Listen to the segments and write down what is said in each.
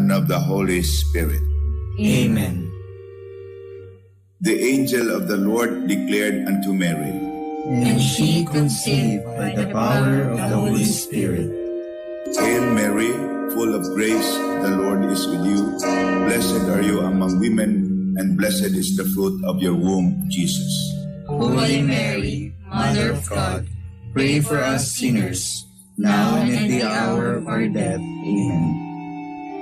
and of the Holy Spirit. Amen. The angel of the Lord declared unto Mary, And she conceived by the power of the Holy Spirit. Hail Mary, full of grace, the Lord is with you. Blessed are you among women, and blessed is the fruit of your womb, Jesus. Holy Mary, Mother of God, pray for us sinners, now and at the hour of our death. Amen.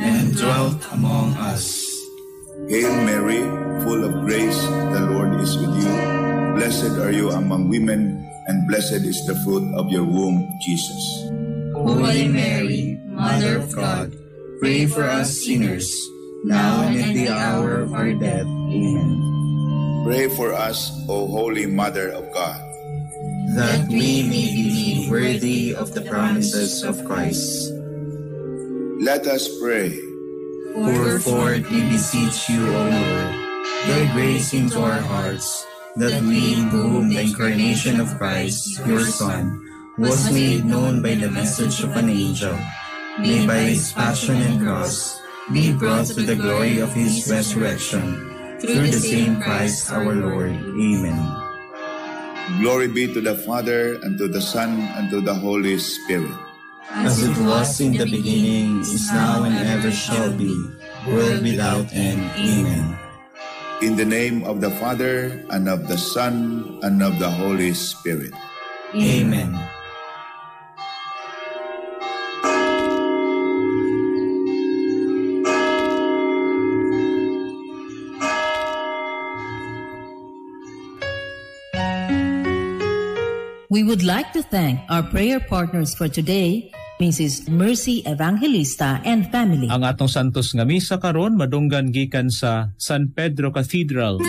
And dwelt among us. Hail Mary, full of grace, the Lord is with you. Blessed are you among women, and blessed is the fruit of your womb, Jesus. Holy Mary, Mother of God, pray for us sinners, now and at the hour of our death. Amen. Pray for us, O Holy Mother of God. That we may be worthy of the promises of Christ. Let us pray. Pour forth, we beseech you, O Lord, thy grace into our hearts, that we, whom the incarnation of Christ, your Son, was made known by the message of an angel, may by his passion and cross be brought to the glory of his resurrection, through the same Christ our Lord. Amen. Glory be to the Father, and to the Son, and to the Holy Spirit. As it was in the beginning, is now, and ever shall be, world without end. Amen. In the name of the Father, and of the Son, and of the Holy Spirit. Amen. We would like to thank our prayer partners for today, Mrs. Mercy Evangelista and family. Ang atong santos nga misa karon madunggan gikan sa San Pedro Cathedral.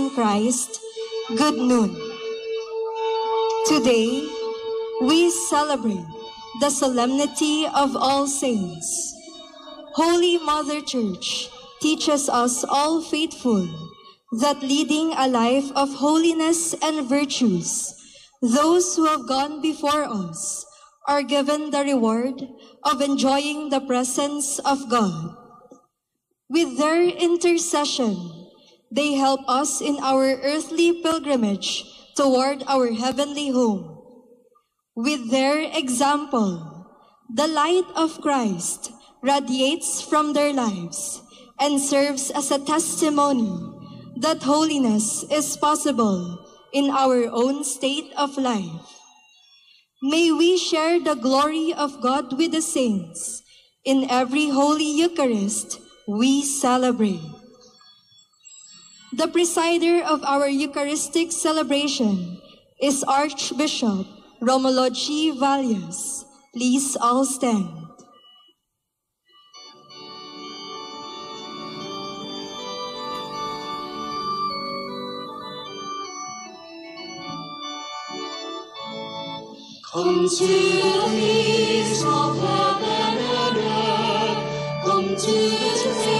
In Christ, good noon. Today, we celebrate the solemnity of All Saints. Holy Mother Church teaches us all faithful that leading a life of holiness and virtues, those who have gone before us are given the reward of enjoying the presence of God. With their intercession, they help us in our earthly pilgrimage toward our heavenly home. With their example, the light of Christ radiates from their lives and serves as a testimony that holiness is possible in our own state of life. May we share the glory of God with the saints in every Holy Eucharist we celebrate. The presider of our Eucharistic celebration is Archbishop Romulo G. Valles. Please all stand. Come to the feast of heaven and earth. Come to the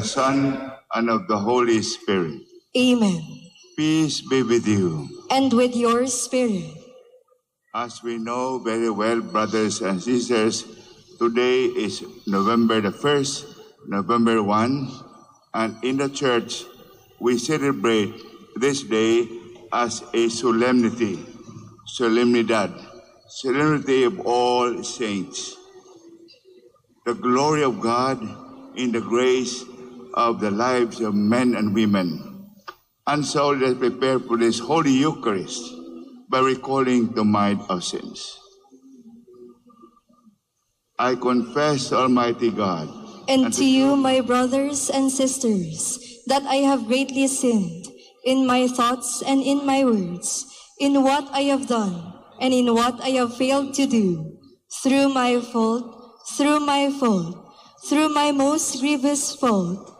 the Son, and of the Holy Spirit. Amen. Peace be with you. And with your spirit. As we know very well, brothers and sisters, today is November the 1st, November 1, and in the church, we celebrate this day as a solemnity, solemnidad, solemnity of all saints. The glory of God in the grace of the lives of men and women. And so let's prepare for this Holy Eucharist by recalling the mind of sins. I confess, Almighty God, And to you, my brothers and sisters, that I have greatly sinned in my thoughts and in my words, in what I have done and in what I have failed to do, through my fault, through my fault, through my most grievous fault.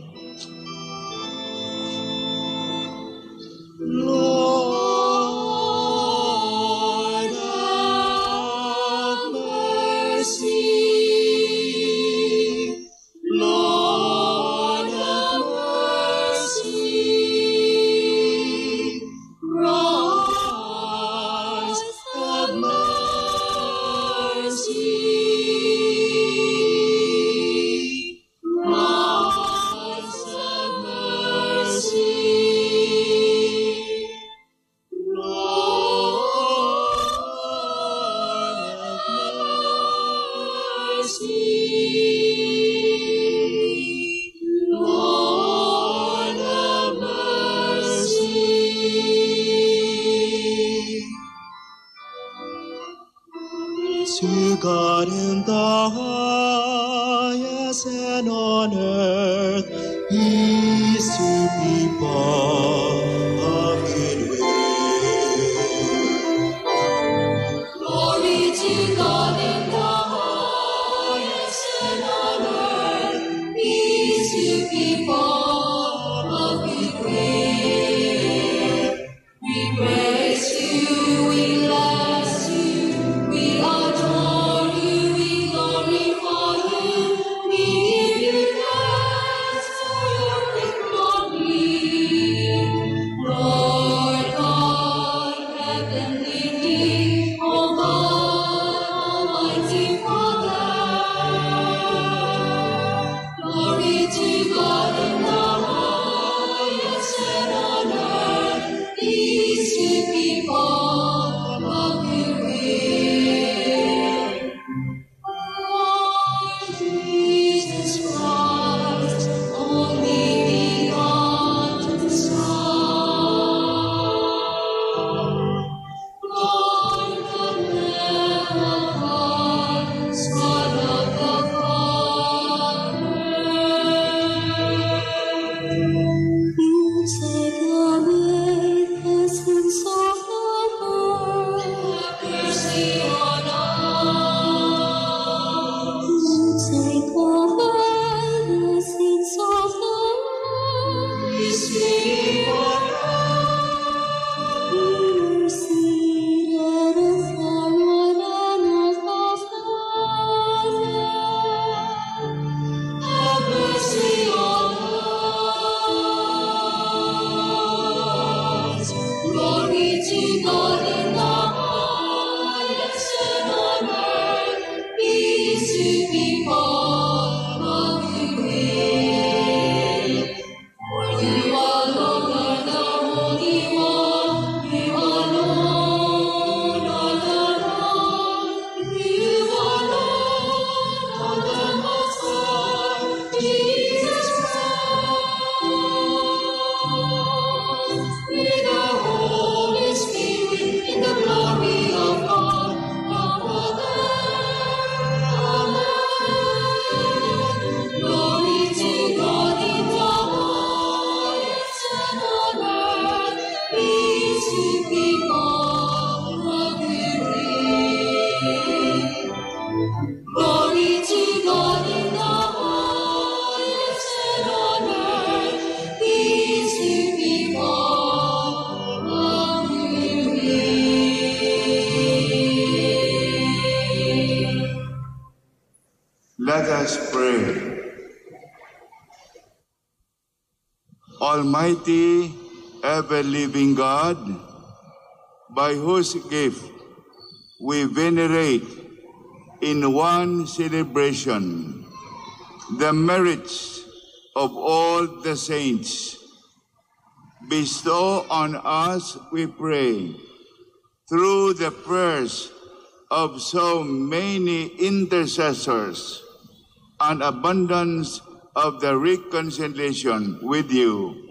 Almighty, ever living God, by whose gift we venerate in one celebration the merits of all the saints. Bestow on us, we pray, through the prayers of so many intercessors, an abundance of the reconciliation with you,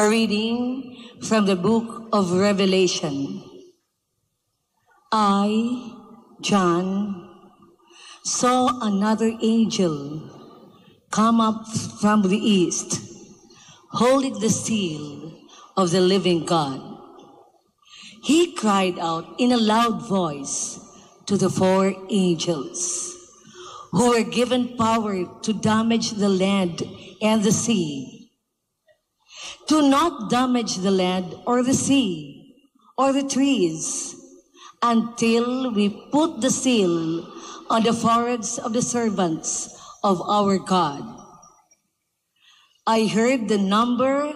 A reading from the book of Revelation. I, John, saw another angel come up from the east, holding the seal of the living God. He cried out in a loud voice to the four angels who were given power to damage the land and the sea. Do not damage the land or the sea or the trees until we put the seal on the foreheads of the servants of our God. I heard the number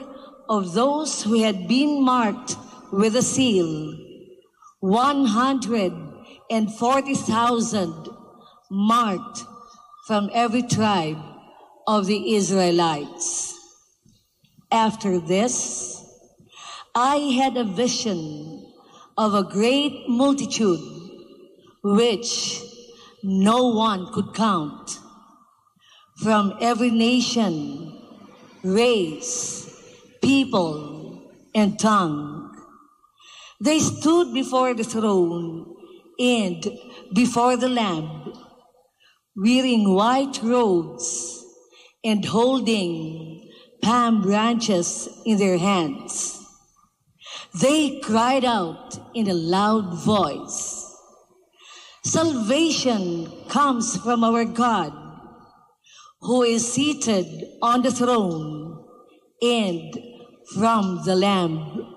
of those who had been marked with a seal 140,000 marked from every tribe of the Israelites. After this, I had a vision of a great multitude which no one could count from every nation, race, people, and tongue. They stood before the throne and before the Lamb, wearing white robes and holding palm branches in their hands. They cried out in a loud voice, Salvation comes from our God, who is seated on the throne, and from the Lamb.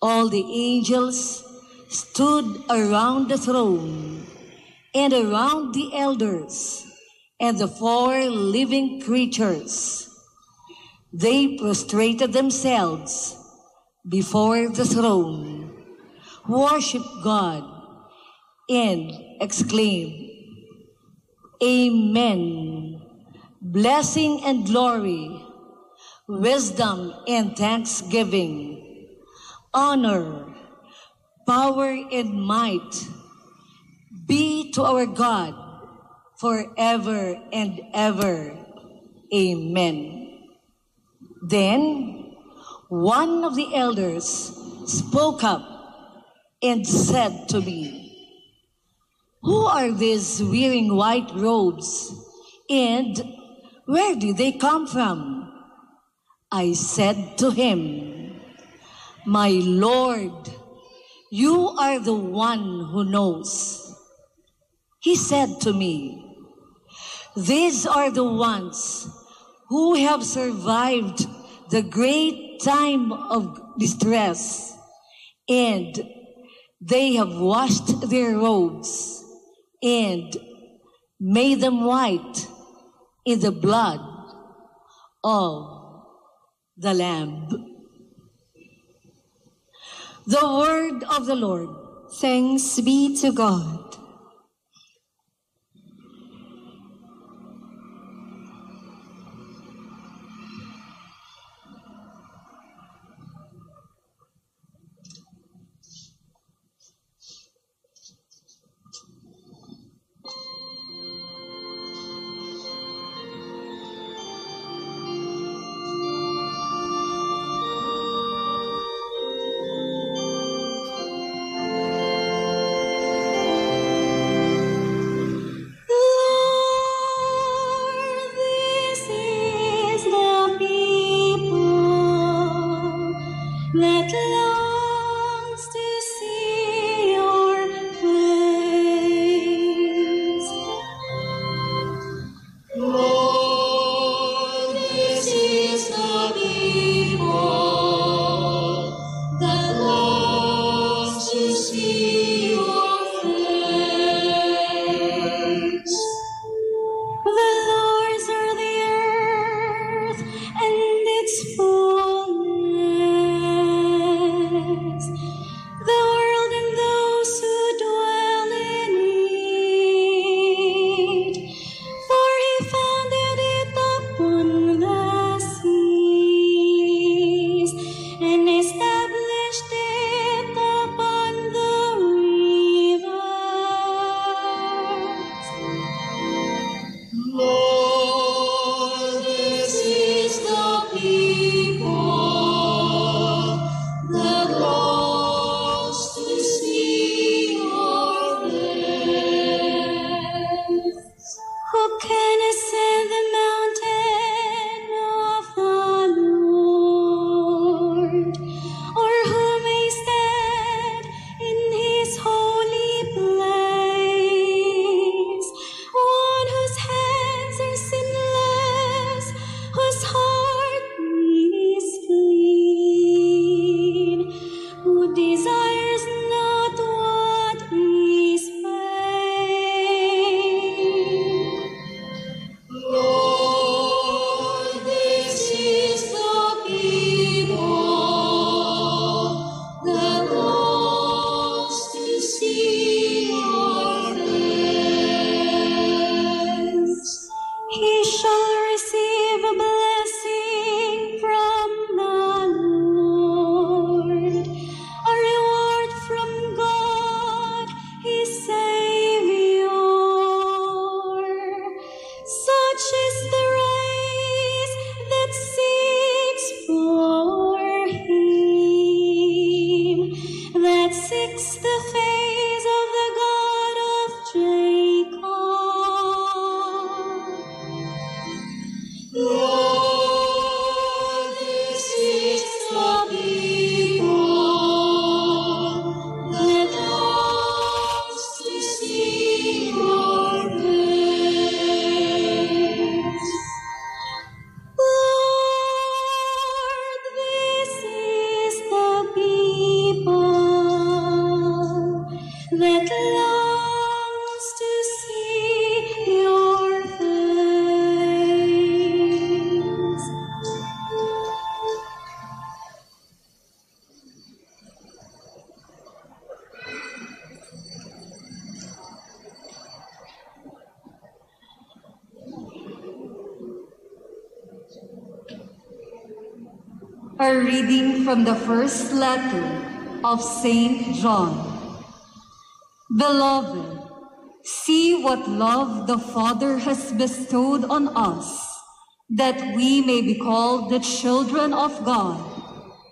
All the angels stood around the throne and around the elders and the four living creatures. They prostrated themselves before the throne, worshiped God, and exclaimed, Amen. Blessing and glory, wisdom and thanksgiving, honor, power and might be to our God forever and ever. Amen. Then one of the elders spoke up and said to me, Who are these wearing white robes? And where do they come from? I said to him, My Lord, you are the one who knows. He said to me, These are the ones who have survived the great time of distress, and they have washed their robes and made them white in the blood of the Lamb. The word of the Lord. Thanks be to God. From the first letter of Saint John. Beloved, see what love the Father has bestowed on us, that we may be called the children of God.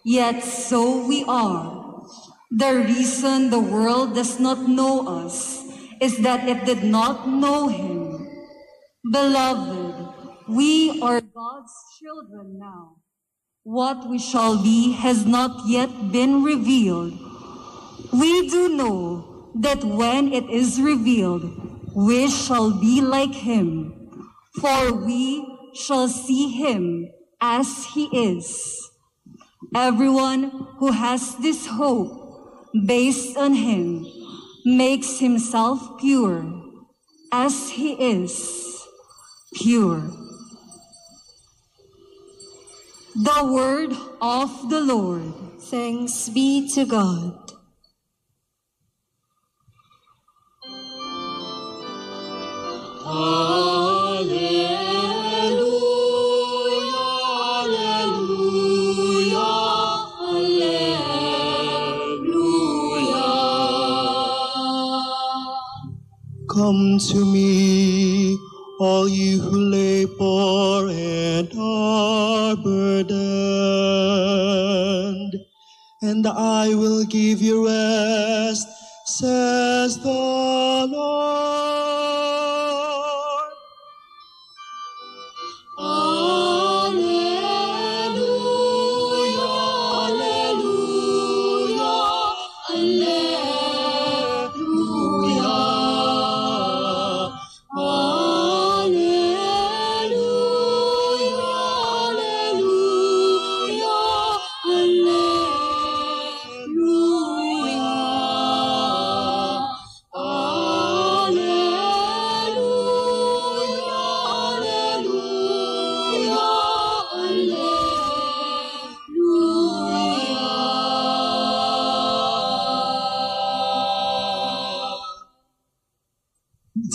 Yet so we are. The reason the world does not know us is that it did not know Him. Beloved, we are God's children now. What we shall be has not yet been revealed. We do know that when it is revealed, we shall be like him, for we shall see him as he is. Everyone who has this hope based on him makes himself pure as he is pure. The word of the Lord. Thanks be to God. Alleluia, Alleluia, Alleluia. Come to me, all you who labor and are burdened, and I will give you rest, says the Lord.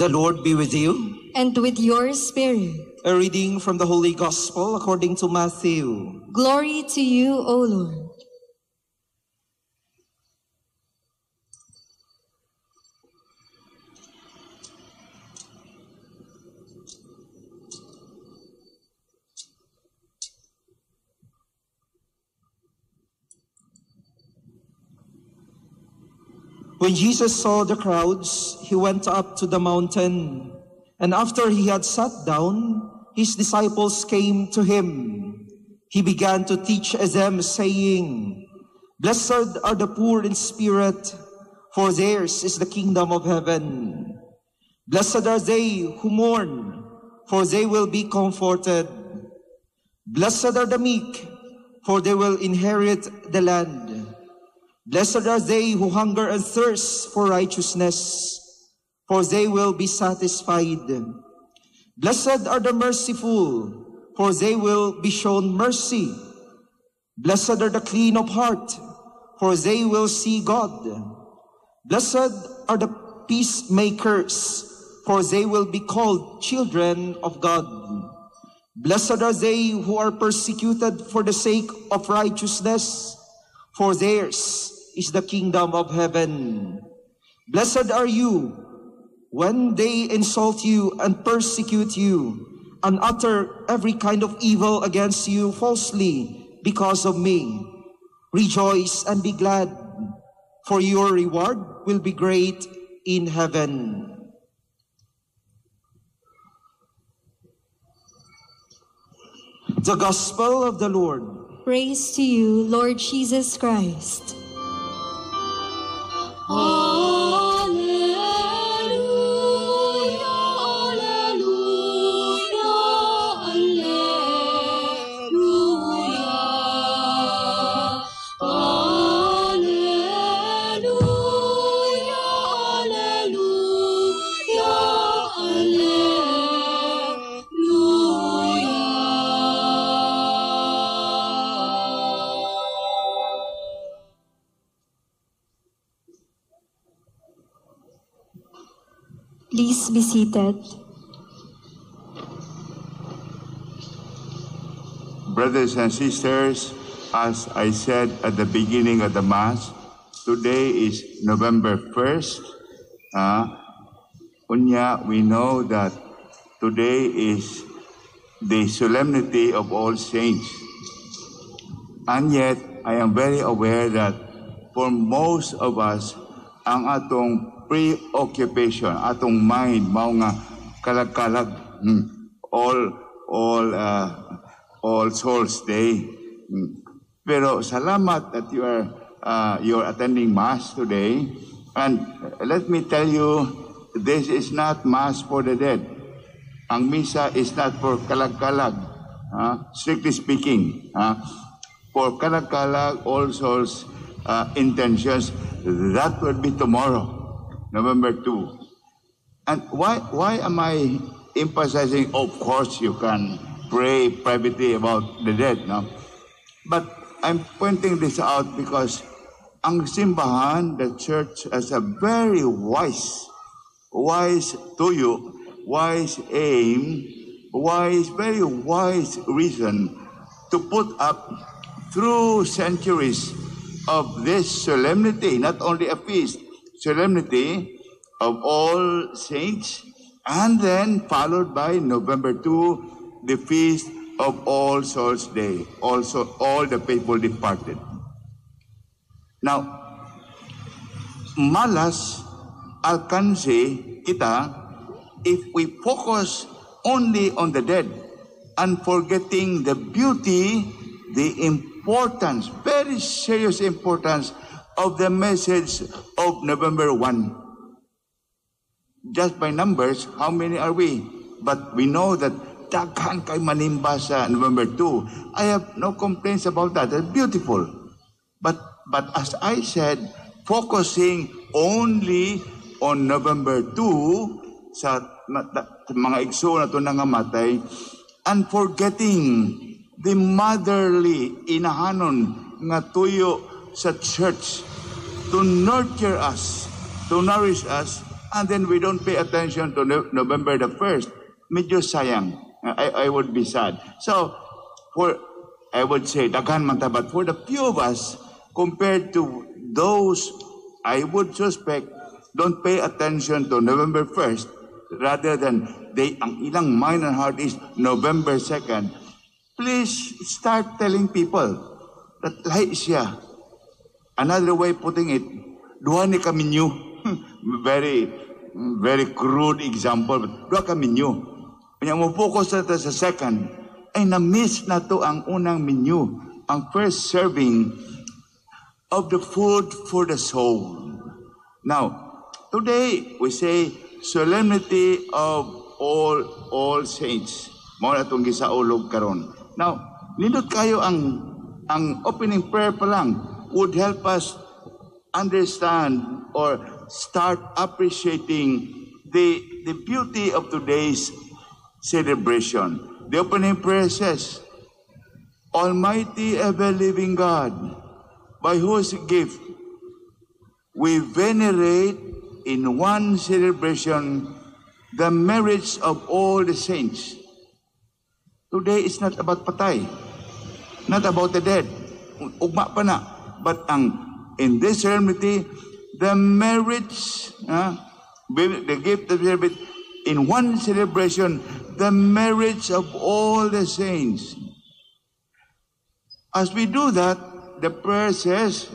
The Lord be with you. and with your spirit. A reading from the Holy Gospel according to Matthew. Glory to you, O Lord. When Jesus saw the crowds, he went up to the mountain, and after he had sat down, his disciples came to him. He began to teach them, saying, Blessed are the poor in spirit, for theirs is the kingdom of heaven. Blessed are they who mourn, for they will be comforted. Blessed are the meek, for they will inherit the land. Blessed are they who hunger and thirst for righteousness, for they will be satisfied. Blessed are the merciful, for they will be shown mercy. Blessed are the clean of heart, for they will see God. Blessed are the peacemakers, for they will be called children of God. Blessed are they who are persecuted for the sake of righteousness, for theirs is the kingdom of heaven. Blessed are you when they insult you and persecute you and utter every kind of evil against you falsely because of me. Rejoice and be glad, for your reward will be great in heaven. The Gospel of the Lord. Praise to you, Lord Jesus Christ. Please seated. Brothers and sisters, as I said at the beginning of the Mass, today is November 1st. Uh, unya, we know that today is the solemnity of all saints. And yet, I am very aware that for most of us, ang atong preoccupation, atong mind, mao nga kalag-kalag, hmm, all, all, uh, all Souls Day. Hmm. Pero salamat that you are, uh, you're attending Mass today. And let me tell you, this is not Mass for the dead. Ang misa is not for kalag-kalag, ah, strictly speaking. ah. for kalag-kalag, all souls uh, intentions, that will be tomorrow, November 2. And why, why am I emphasizing, of course, you can pray privately about the dead, no? But I'm pointing this out because ang simbahan, the church, has a very wise, wise to you, wise aim, wise, very wise reason to put up through centuries of this solemnity, not only a feast, solemnity of all saints, and then followed by November 2, the feast of All Souls Day, also all the people departed. Now, malas alcance kita if we focus only on the dead and forgetting the beauty, the importance, very serious importance of the message of November 1. Just by numbers, how many are we? But we know that daghan kay manimba sa November 2. I have no complaints about that. That's beautiful. But, but as I said, focusing only on November 2 sa mga igso na to nangamatay and forgetting the motherly inahanon nga tuyo sa church to nurture us, to nourish us and then we don't pay attention to no- November the 1st, medyo sayang. I, I would be sad. So, for, I would say, daghan man ta, but for the few of us, compared to those I would suspect don't pay attention to November 1st, rather than they, ang ilang mind and heart is November 2nd, please start telling people that lahi siya. Another way putting it, duha ni kami new. very, very crude example, but duha kami new. Kanya mo focus na sa second, ay na-miss na to ang unang menu, ang first serving of the food for the soul. Now, today we say solemnity of all all saints. Mao na itong gisaulog karon. Now, nindot kayo ang ang opening prayer pa lang would help us understand or start appreciating the the beauty of today's celebration. The opening prayer says, Almighty ever living God, by whose gift we venerate in one celebration the merits of all the saints. Today is not about patay, not about the dead. Ugma pa na. But ang, in this solemnity, the merits, ah, the gift of merit, in one celebration, the merits of all the saints. As we do that, the prayer says,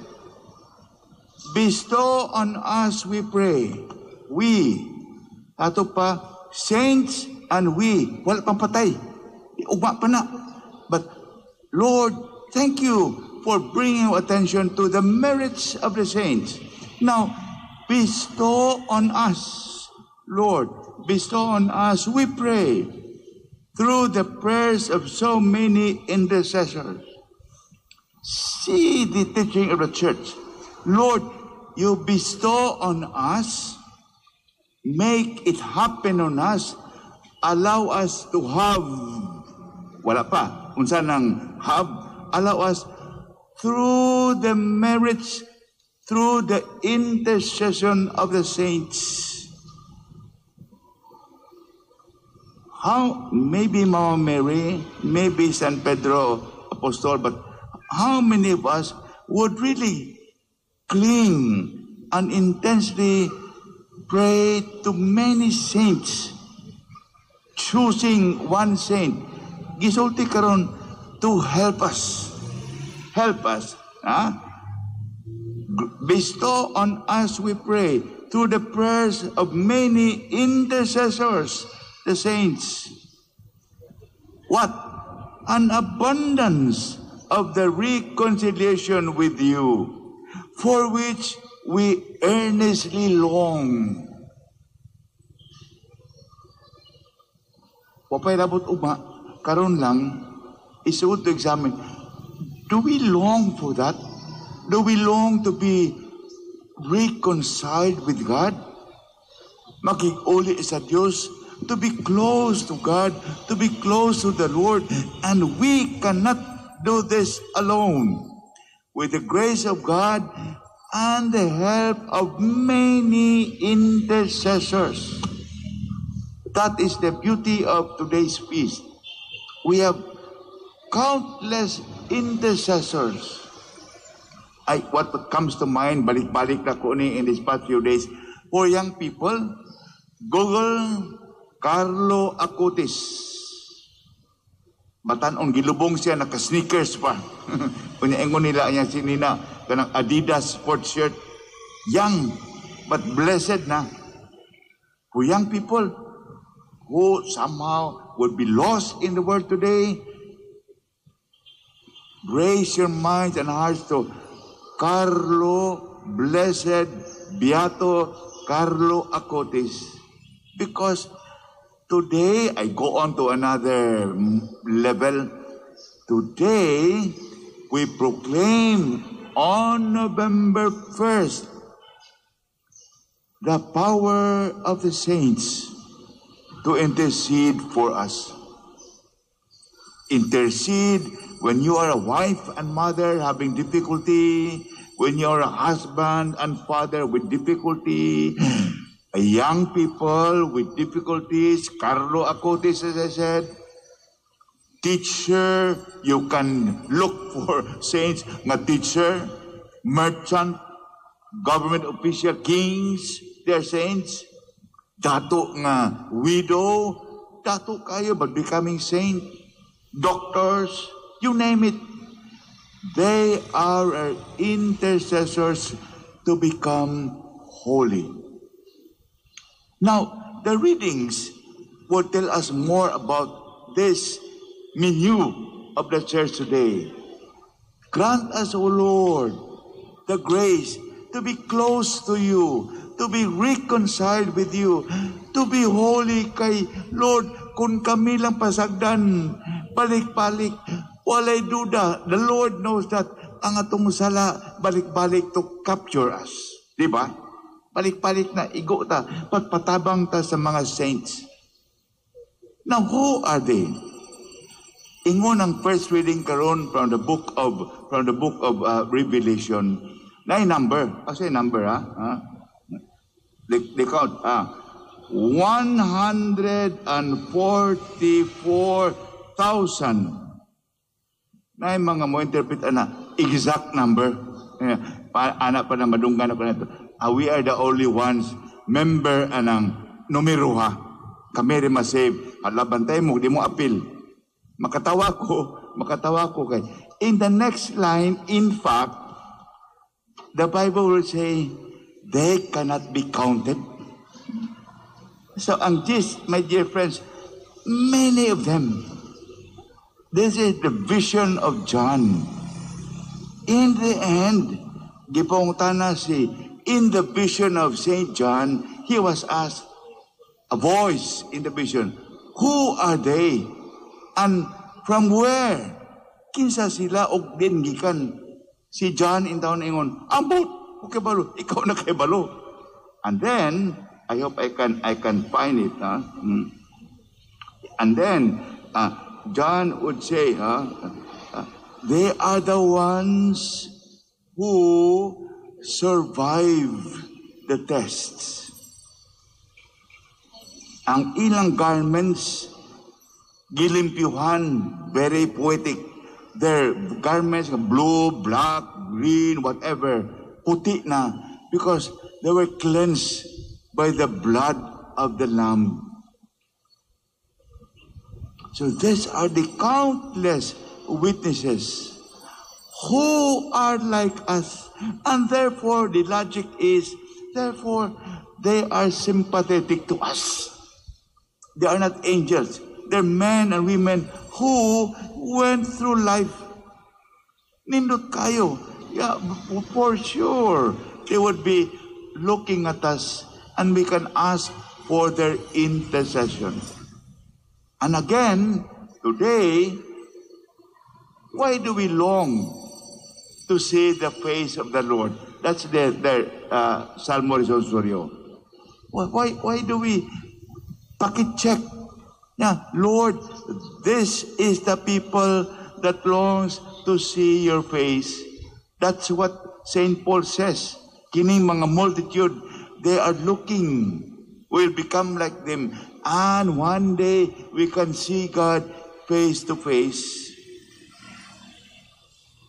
Bestow on us, we pray. We, ato pa, saints and we. Wala pang patay. Ugma pa na. But, Lord, thank you for bringing attention to the merits of the saints. Now, bestow on us, Lord, bestow on us, we pray, through the prayers of so many intercessors. See the teaching of the church. Lord, you bestow on us, make it happen on us, allow us to have, wala pa, unsa nang have, allow us through the merits, through the intercession of the saints. How, maybe Mama Mary, maybe San Pedro Apostle, but how many of us would really cling and intensely pray to many saints, choosing one saint. Gisulti karon to help us. Help us. ah? Bestow on us, we pray, through the prayers of many intercessors, the saints. What? An abundance of the reconciliation with you, for which we earnestly long. Wapay labot uma, karon lang, isuot to examine, do we long for that? Do we long to be reconciled with God? Makig-uli sa Diyos, to be close to God, to be close to the Lord, and we cannot do this alone. With the grace of God and the help of many intercessors. That is the beauty of today's feast. We have countless intercessors. I, what comes to mind, balik-balik na ko ni in these past few days, for young people, Google Carlo Acutis. Batanon, gilubong siya, naka-sneakers pa. Kunya ingon nila niya sinina, kanang Adidas sports shirt. Young, but blessed na. For young people who somehow would be lost in the world today, raise your minds and hearts to Carlo, blessed, Beato Carlo Acutis. Because today, I go on to another level. Today, we proclaim on November 1st the power of the saints to intercede for us. Intercede when you are a wife and mother having difficulty, when you are a husband and father with difficulty. young people with difficulties, Carlo Acutis, as I said, teacher, you can look for saints nga teacher, merchant, government official, kings, they're saints. Dato nga widow, dato kayo but becoming saint, doctors, you name it. They are our intercessors to become holy. Now, the readings will tell us more about this menu of the church today. Grant us, O Lord, the grace to be close to you, to be reconciled with you, to be holy kay Lord, kung kami lang pasagdan, balik-balik, walay duda, the Lord knows that ang atong sala balik-balik to capture us. Di ba? Balik-balik na igo ta, patpatabang ta sa mga saints. Now, who are they? Ingon ang first reading karon from the book of from the book of uh, Revelation. Na number, kasi number ha. ha? The, the count ah 144,000 na yung mga mo interpret ana exact number. Eh, pa, anak pa na madunggan ako na ito. Ah, we are the only ones member anang numero ha. Kami rin masave. Alaban tayo mo, di mo appeal. Makatawa ko, makatawa ko kay. In the next line, in fact, the Bible will say, they cannot be counted. So ang gist, my dear friends, many of them, this is the vision of John. In the end, gipong na si, in the vision of St. John, he was asked, a voice in the vision, who are they? And from where? Kinsa sila og din gikan si John in taon ingon, ambot, balo, ikaw na kay balo. And then, I hope I can I can find it. Huh? Mm. And then, uh, John would say, huh, uh, they are the ones who survive the tests. Ang ilang garments, gilimpyuhan, very poetic. Their garments, blue, black, green, whatever, puti na, because they were cleansed by the blood of the Lamb. So these are the countless witnesses who are like us. And therefore, the logic is, therefore, they are sympathetic to us. They are not angels. They're men and women who went through life. Nindot kayo. Yeah, for sure. They would be looking at us and we can ask for their intercession. And again, today, why do we long to see the face of the Lord? That's their, their uh, Salmo Responsorio. Why, why, why do we check? Yeah, Lord, this is the people that longs to see your face. That's what St. Paul says. Kining mga multitude, they are looking. We'll become like them. And one day, we can see God face to face.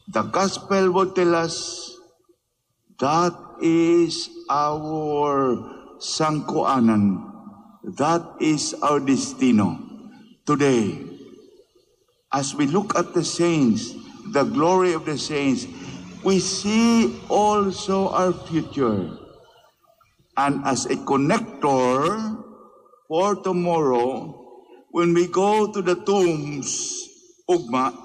The gospel will tell us that is our sangkuanan. That is our destino. Today, as we look at the saints, the glory of the saints, we see also our future. And as a connector for tomorrow, when we go to the tombs, ugma,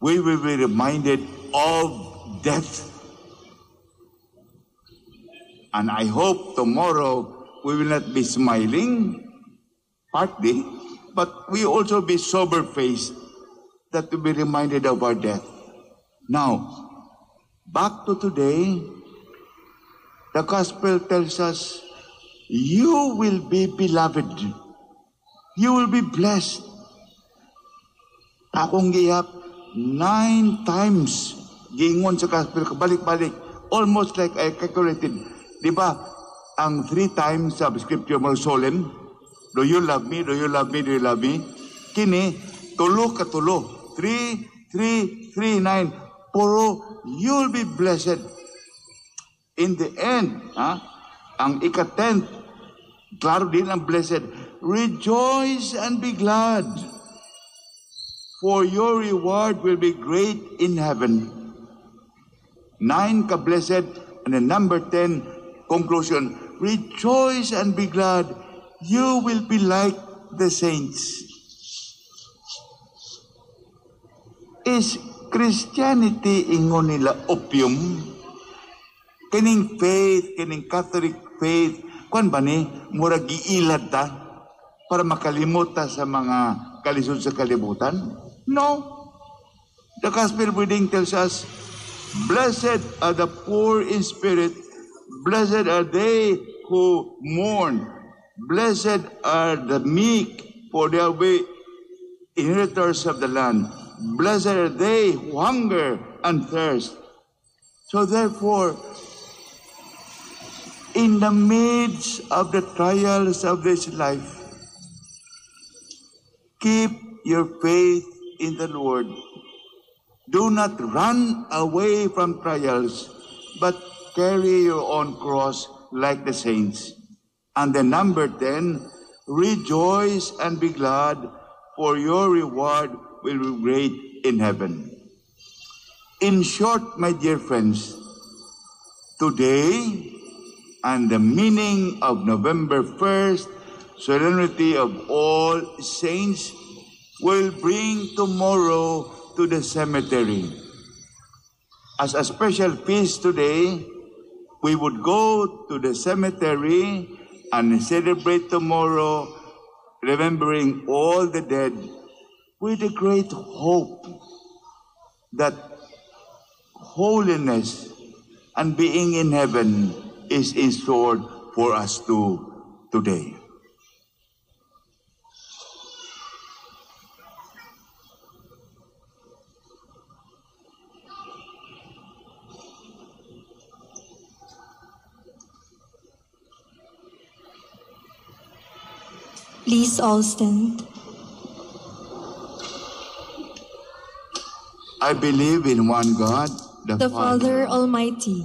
we will be reminded of death. And I hope tomorrow we will not be smiling, partly, but we also be sober faced that to be reminded of our death. Now, back to today, the gospel tells us, you will be beloved. You will be blessed. Akong gihap nine times gingon sa gospel, balik-balik, almost like I calculated. Di ba? ang three times sa scripture mo solemn, do you love me, do you love me, do you love me? Kini, tulo ka tulo. Three, three, three, nine. Puro, you'll be blessed. In the end, ha? Ang ika-tenth, klaro din ang blessed. Rejoice and be glad, for your reward will be great in heaven. Nine ka-blessed, and then number ten, conclusion, rejoice and be glad, you will be like the saints. Is Christianity ingon nila opium? Kining faith, kining Catholic faith, kwan ba ni, murag giilad ta para makalimot ta sa mga kalisod sa kalibutan? No. The gospel reading tells us, Blessed are the poor in spirit, blessed are they who mourn, blessed are the meek, for they will inheritors of the land. Blessed are they who hunger and thirst. So therefore, in the midst of the trials of this life, keep your faith in the Lord. Do not run away from trials, but carry your own cross like the saints. And then number 10, rejoice and be glad, for your reward will be great in heaven. In short, my dear friends, today and the meaning of November 1st, solemnity of all saints, will bring tomorrow to the cemetery. As a special feast today, we would go to the cemetery and celebrate tomorrow, remembering all the dead with a great hope that holiness and being in heaven is in store for us too today. Please all stand. I believe in one God, the, The Father Almighty,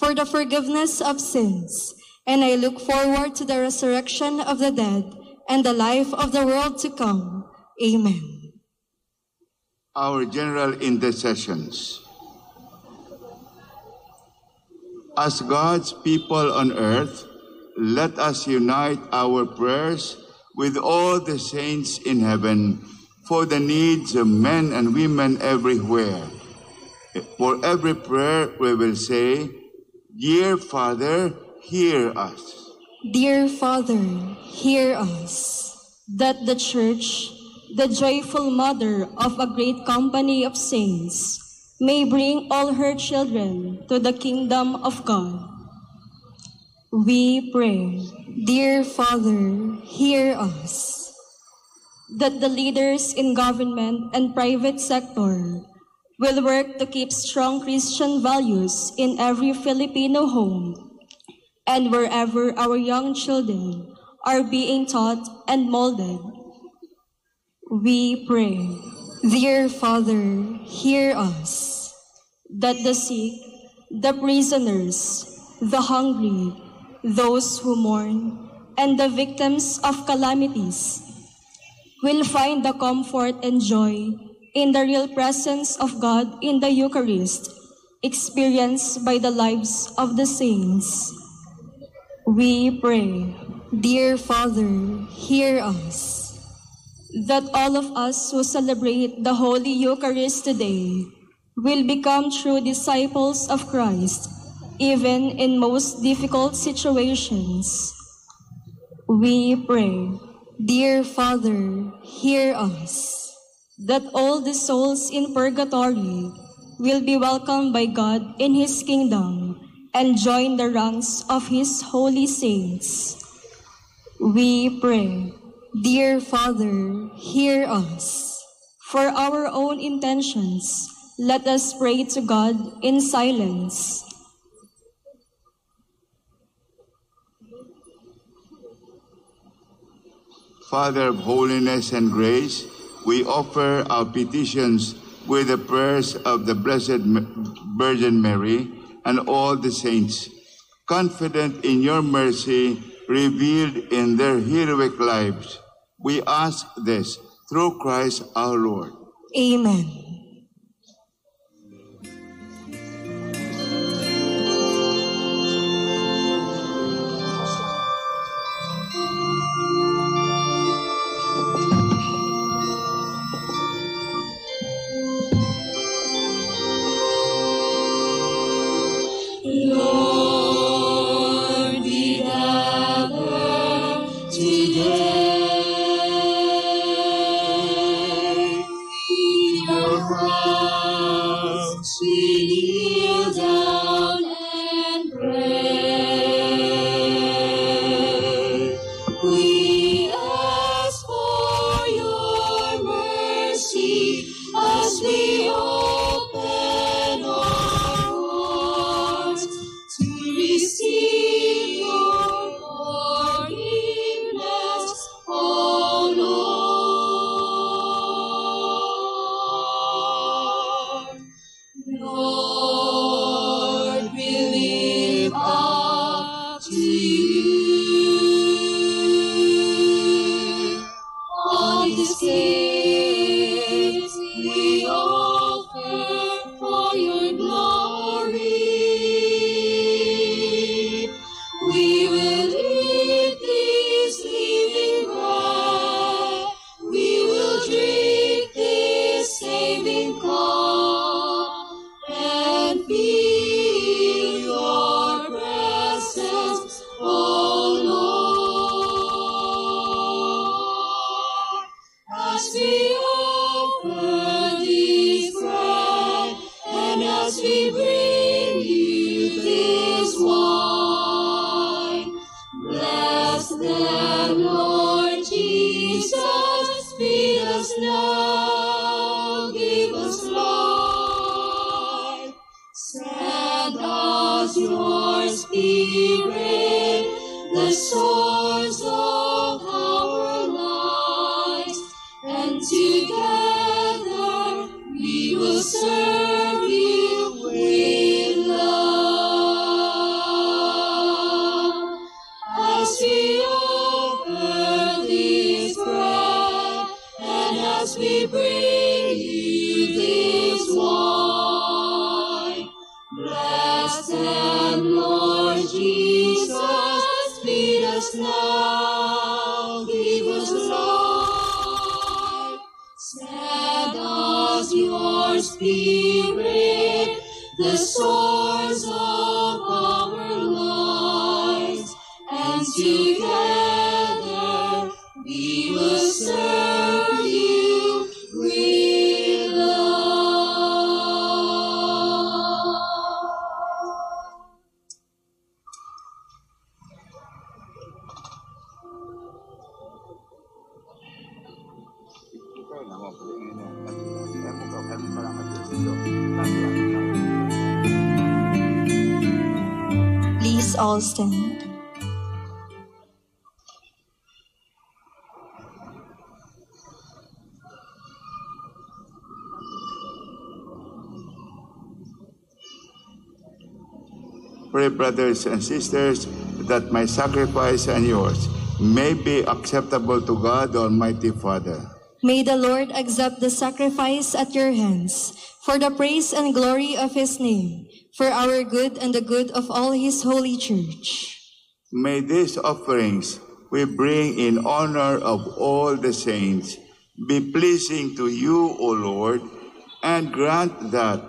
for the forgiveness of sins, and I look forward to the resurrection of the dead and the life of the world to come. Amen. our general intercessions. As God's people on earth, let us unite our prayers with all the saints in heaven for the needs of men and women everywhere. For every prayer we will say, Dear Father, hear us. Dear Father, hear us. that the Church, the joyful mother of a great company of saints, may bring all her children to the kingdom of God. We pray. Dear Father, hear us. that the leaders in government and private sector will work to keep strong Christian values in every Filipino home and wherever our young children are being taught and molded. We pray Dear Father, hear us. that the sick, the prisoners, the hungry, those who mourn, and the victims of calamities will find the comfort and joy in the real presence of God in the Eucharist, experienced by the lives of the saints. We pray Dear Father, hear us. that all of us who celebrate the Holy Eucharist today will become true disciples of Christ, even in most difficult situations. We pray Dear Father, hear us. That all the souls in purgatory will be welcomed by God in His kingdom and join the ranks of His holy saints. We pray Dear Father, hear us. For our own intentions, let us pray to God in silence. Father of holiness and grace, we offer our petitions with the prayers of the Blessed Virgin Mary and all the saints, confident in your mercy revealed in their heroic lives. We ask this through Christ our Lord. Amen. Your spirit, the source of our lives, and together we will serve All. Pray, brothers and sisters, that my sacrifice and yours may be acceptable to God, Almighty Father. May the Lord accept the sacrifice at your hands for the praise and glory of his name, for our good and the good of all his holy church. May these offerings we bring in honor of all the saints be pleasing to you, O Lord, and grant that,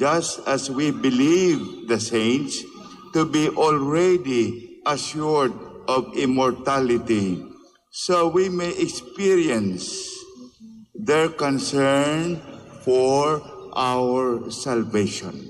just as we believe the saints to be already assured of immortality, so we may experience their concern for our salvation.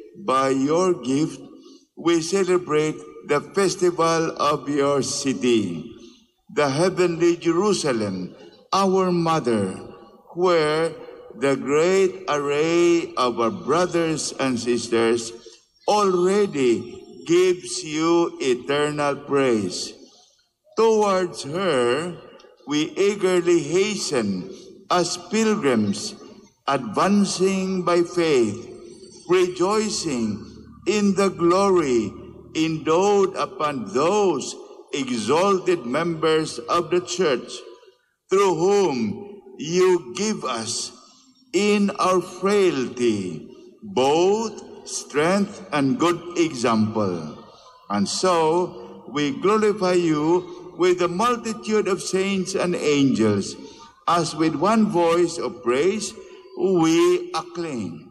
by your gift, we celebrate the festival of your city, the heavenly Jerusalem, our mother, where the great array of our brothers and sisters already gives you eternal praise. Towards her, we eagerly hasten as pilgrims, advancing by faith, rejoicing in the glory endowed upon those exalted members of the church, through whom you give us in our frailty both strength and good example. And so we glorify you with the multitude of saints and angels, as with one voice of praise we acclaim.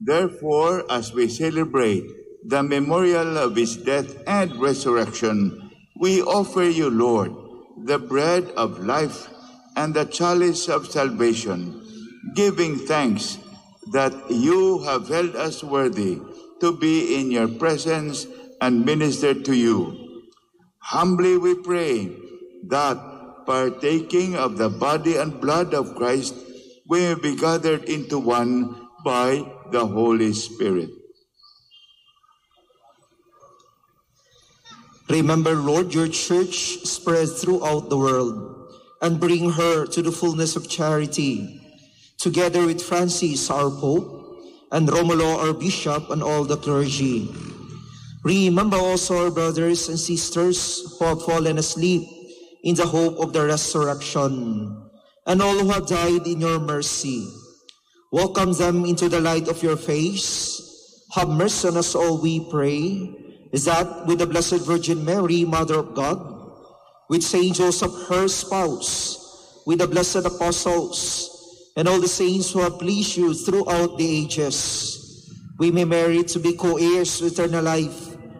Therefore, as we celebrate the memorial of his death and resurrection, we offer you, Lord, the bread of life and the chalice of salvation, giving thanks that you have held us worthy to be in your presence and minister to you. Humbly we pray that, partaking of the body and blood of Christ, we may be gathered into one by the Holy Spirit. Remember, Lord, your church spread throughout the world and bring her to the fullness of charity, together with Francis, our Pope, and Romulo, our Bishop, and all the clergy. Remember also our brothers and sisters who have fallen asleep in the hope of the resurrection, and all who have died in your mercy. Welcome them into the light of your face. Have mercy on us all, we pray, is that with the Blessed Virgin Mary, Mother of God, with Saint Joseph, her spouse, with the blessed apostles, and all the saints who have pleased you throughout the ages, we may merit to be co-heirs to eternal life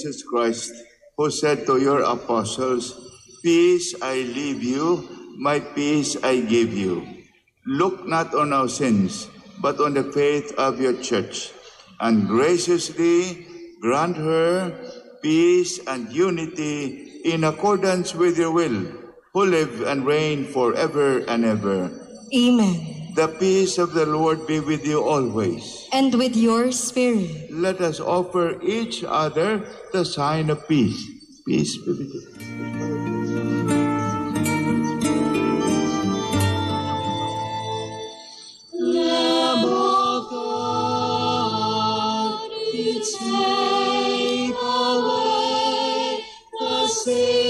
Jesus Christ, who said to your apostles, Peace I leave you, my peace I give you. Look not on our sins, but on the faith of your church, and graciously grant her peace and unity in accordance with your will, who live and reign forever and ever. Amen. The peace of the Lord be with you always. And with your spirit. Let us offer each other the sign of peace. Peace be with you. Lamb of God, you take away the sins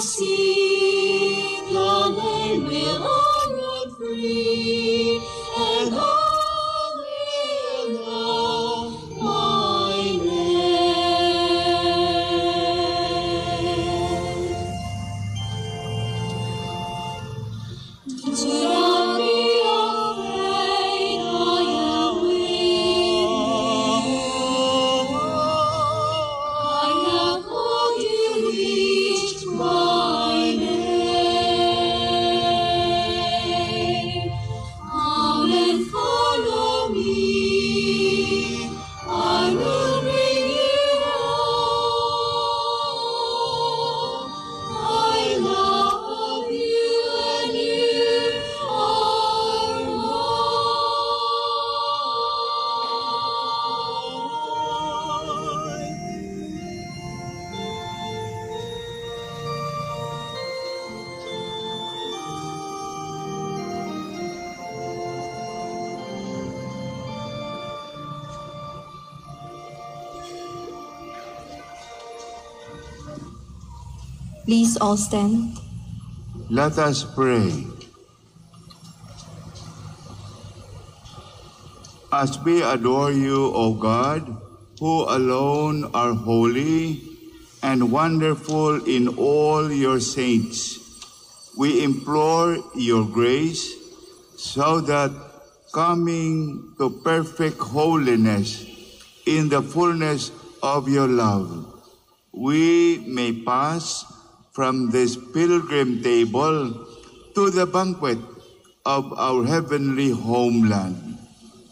See, all stand. Let us pray. As we adore you, O God, who alone are holy and wonderful in all your saints, we implore your grace so that coming to perfect holiness in the fullness of your love, we may pass from this pilgrim table to the banquet of our heavenly homeland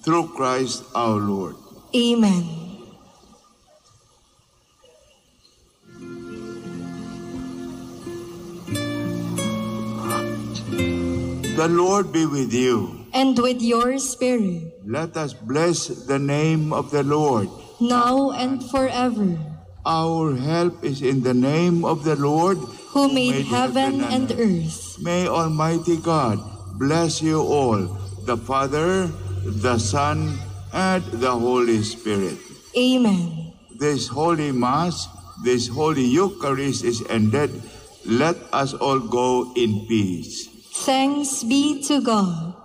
through Christ our Lord. Amen. The Lord be with you. And with your spirit, Let us bless the name of the Lord. now and forever, Our help is in the name of the Lord who made heaven and earth. May Almighty God bless you all, the Father, the Son, and the Holy Spirit. Amen. This holy Mass, this holy Eucharist is ended. Let us all go in peace. Thanks be to God.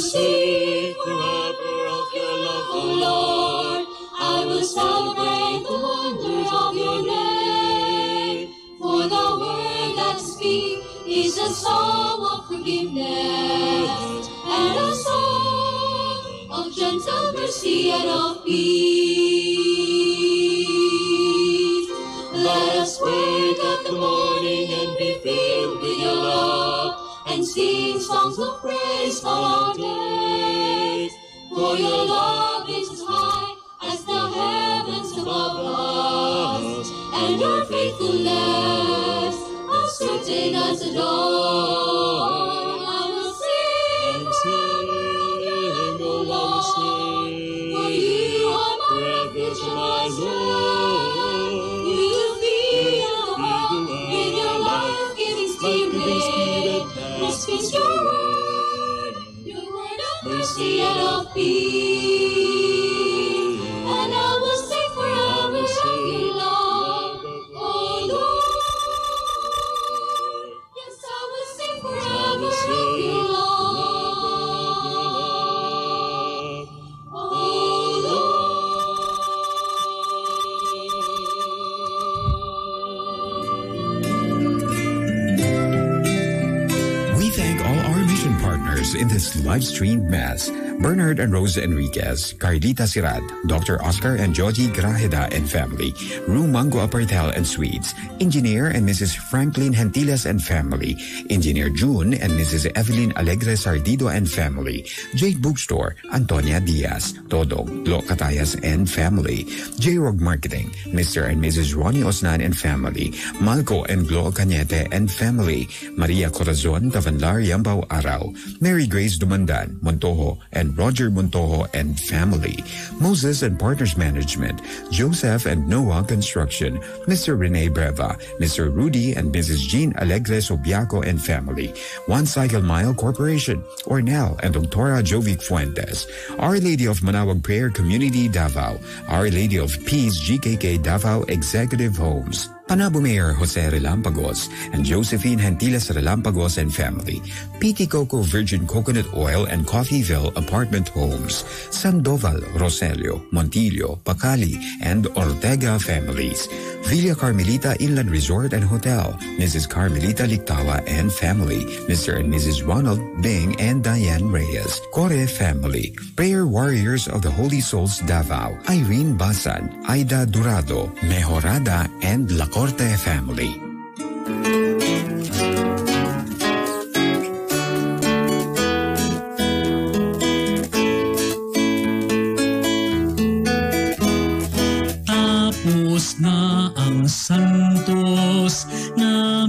Sing forever of your love, O Lord. I will celebrate the wonders of your name. For the word that speak is a song of forgiveness and a song of gentle mercy and of peace. Let us wake up the morning and be filled with your love sing songs of praise all our days. For your love is as high as the heavens above us, and your faithfulness as certain as the dawn. Speaks your word, your word of mercy and of peace. In this live stream mass. Bernard and Rosa Enriquez, Carlita Sirad, Dr. Oscar and Georgie Grajeda and family, Rue Mango Apartel and Suites, Engineer and Mrs. Franklin Gentiles and family, Engineer June and Mrs. Evelyn Alegre Sardido and family, Jade Bookstore, Antonia Diaz, Todog, Lo Catayas and family, J-Rog Marketing, Mr. and Mrs. Ronnie Osnan and family, Malco and Glo Cañete and family, Maria Corazon Tavanlar Yambao Araw, Mary Grace Dumandan, Montojo, and Roger Montojo and family, Moses and Partners Management, Joseph and Noah Construction, Mr. Rene Breva, Mr. Rudy and Mrs. Jean Alegre Sobiaco and family, One Cycle Mile Corporation, Ornell and Dr. Jovic Fuentes, Our Lady of Manaoag Prayer Community Davao, Our Lady of Peace GKK Davao Executive Homes, Panabo Mayor Jose Relampagos and Josephine Gentiles Relampagos and family, PT Coco Virgin Coconut Oil and Coffeeville Apartment Homes, Sandoval, Roselio, Montillo, Pacali, and Ortega families, Villa Carmelita Inland Resort and Hotel, Mrs. Carmelita Lictawa and family, Mr. and Mrs. Ronald Bing and Diane Reyes, Core family, Prayer Warriors of the Holy Souls Davao, Irene Basan, Aida Durado, Mejorada, and La Corte family. Tapos na ang santos na